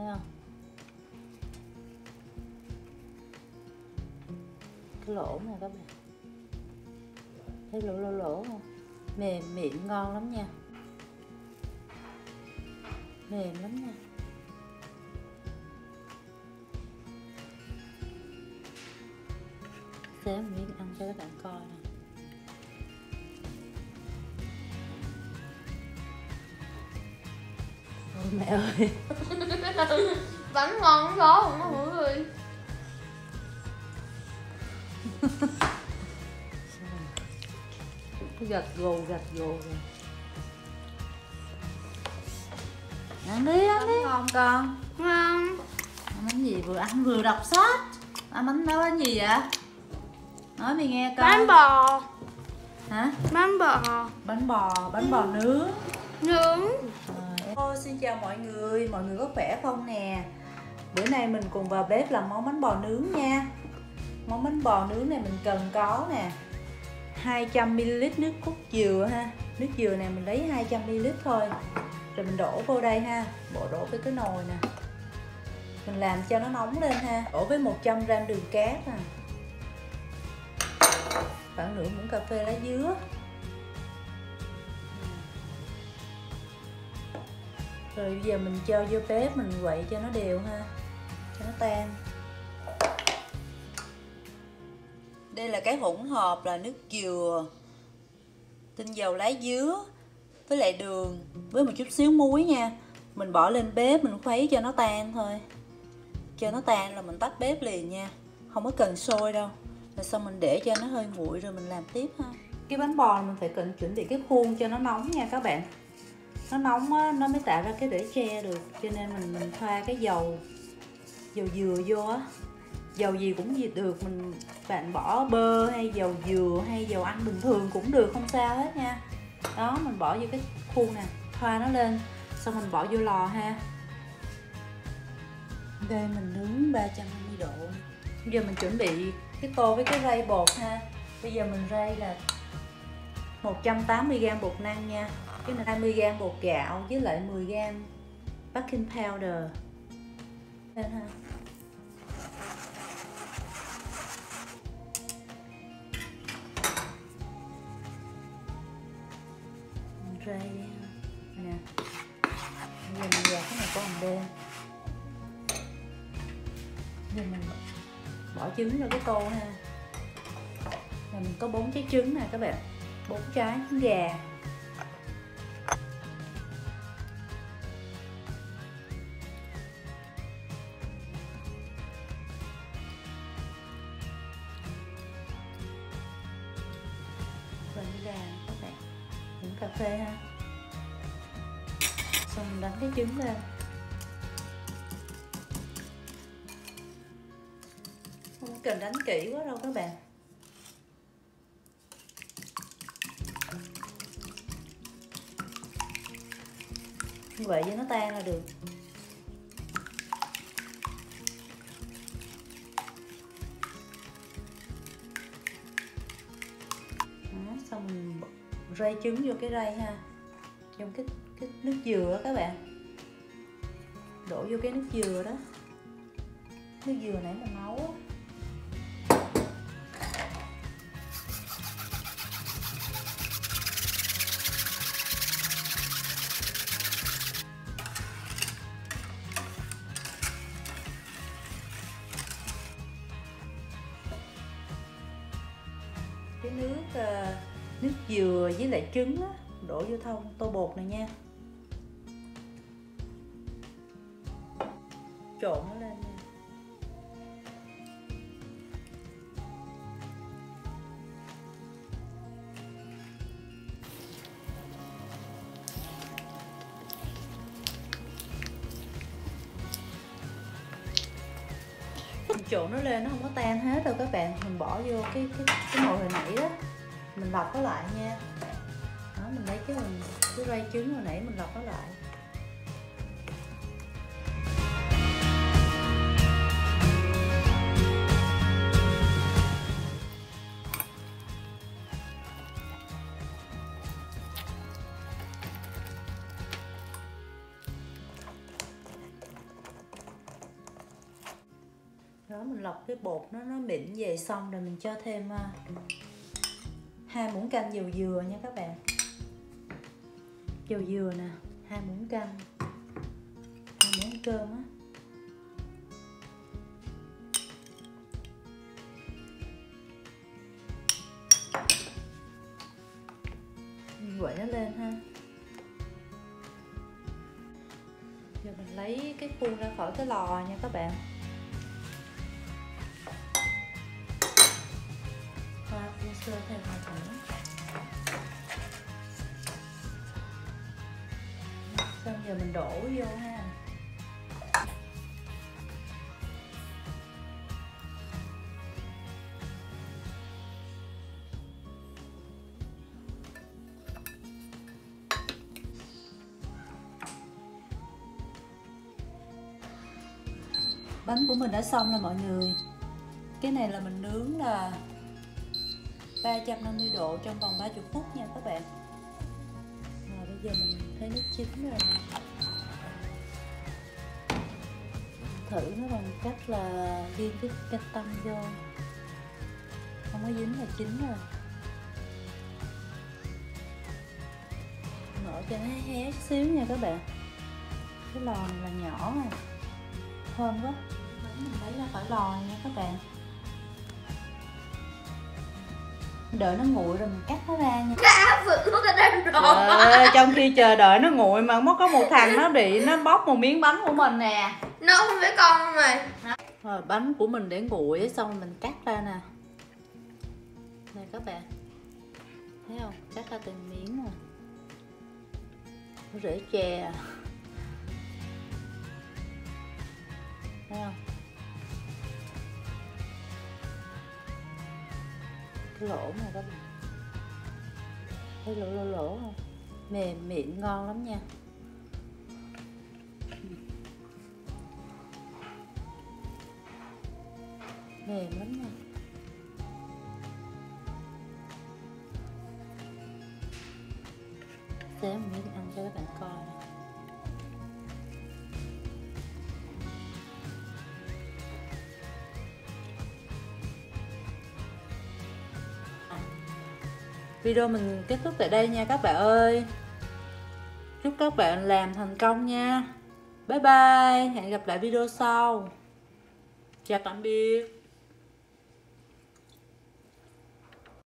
thấy không? Cái lỗ này các bạn. Thấy lỗ lỗ lỗ không? Mềm, mịn, ngon lắm nha. Mềm lắm nha. Xé miếng ăn cho các bạn coi nè. mẹ ơi. Bánh ngon đó không có mọi người gật gù gật gù ăn đi ăn đi. Ngon con. Ngon. Ăn bánh gì vừa ăn vừa đọc sách. Ăn bánh đó bánh gì vậy? Nói mình nghe coi. Bánh bò. Hả? Bánh bò. Bánh bò bánh bò nướng. Nướng Hello, xin chào mọi người, mọi người có khỏe không nè? Bữa nay mình cùng vào bếp làm món bánh bò nướng nha. Món bánh bò nướng này mình cần có nè 200ml nước cốt dừa ha. Nước dừa này mình lấy 200ml thôi. Rồi mình đổ vô đây ha. Bộ đổ với cái nồi nè. Mình làm cho nó nóng lên ha. Đổ với 100g đường cát nè Khoảng nửa muỗng cà phê lá dứa. Rồi bây giờ mình cho vô bếp mình quậy cho nó đều ha, cho nó tan. Đây là cái hỗn hợp là nước dừa, tinh dầu lá dứa với lại đường với một chút xíu muối nha. Mình bỏ lên bếp mình khuấy cho nó tan thôi. Cho nó tan là mình tắt bếp liền nha, không có cần sôi đâu. Rồi xong mình để cho nó hơi nguội rồi mình làm tiếp ha. Cái bánh bò mình phải cần chuẩn bị cái khuôn cho nó nóng nha các bạn nó nóng á, nó mới tạo ra cái rễ tre được. Cho nên mình mình thoa cái dầu dầu dừa vô á. Dầu gì cũng gì được mình bạn bỏ bơ hay dầu dừa hay dầu ăn bình thường cũng được không sao hết nha. Đó mình bỏ vô cái khuôn nè thoa nó lên xong mình bỏ vô lò ha. Đây mình nướng 350 độ. Bây giờ mình chuẩn bị cái tô với cái rây bột ha. Bây giờ mình rây là 180g bột năng nha cái này 20g bột gạo với lại 10g baking powder. Lên ha. Rây nè. Bây giờ mình gạt cái này qua một bên. Giờ mình bỏ trứng vào cái tô ha. Rồi mình có bốn trái trứng nè các bạn. Bốn trái trứng gà. Cà phê ha. Xong mình đánh cái trứng lên. Không cần đánh kỹ quá đâu các bạn. Như vậy cho nó tan là được. Rây trứng vô cái rây ha. Trong cái cái nước dừa đó các bạn. Đổ vô cái nước dừa đó. Nước dừa nãy mình nấu á. Cái nước ờ, nước dừa với lại trứng á, đổ vô thông tô bột này nha. Trộn nó lên nha. Trộn nó lên nó không có tan hết đâu các bạn. Mình bỏ vô cái cái, cái nồi hồi nãy đó mình lọc nó lại nha. Đó mình lấy cái mình cái rây trứng hồi nãy mình lọc nó lại. Đó mình lọc cái bột nó nó mịn về xong rồi mình cho thêm uh, hai muỗng canh dầu dừa nha các bạn. Dầu dừa nè, hai muỗng canh, hai muỗng cơm á. Quậy nó lên ha. Giờ mình lấy cái khuôn ra khỏi cái lò nha các bạn. Sơ thêm một nữa xong giờ mình đổ vô ha? Bánh của mình đã xong rồi mọi người. Cái này là mình nướng là 350 độ trong vòng 30 phút nha các bạn. Rồi, bây giờ mình thấy nước chín rồi thử nó bằng cách là ghi cái canh tăng vô. Không có dính là chín rồi. Mở cho nó hé xíu nha các bạn. Cái lò này là nhỏ rồi thơm quá. Mình lấy ra khỏi lò nha các bạn. Đợi nó nguội rồi mình cắt nó ra nha. Cá vựng nó đang Trời rộn ơi, trong khi chờ đợi nó nguội mà có một thằng nó bị nó bóc một miếng bánh của mình nè. Nó không phải con mày? Rồi bánh của mình để nguội xong rồi mình cắt ra nè. Nè các bạn. Thấy không? Cắt ra từng miếng nè. Nó rễ chè. À. thấy không lỗ mà các bạn. Thấy lỗ lỗ lỗ không? Mềm, mịn, ngon lắm nha. Mềm lắm nha. Xé miếng ăn cho các bạn coi nè. Video mình kết thúc tại đây nha các bạn ơi. Chúc các bạn làm thành công nha. Bye bye. Hẹn gặp lại video sau. Chào tạm biệt.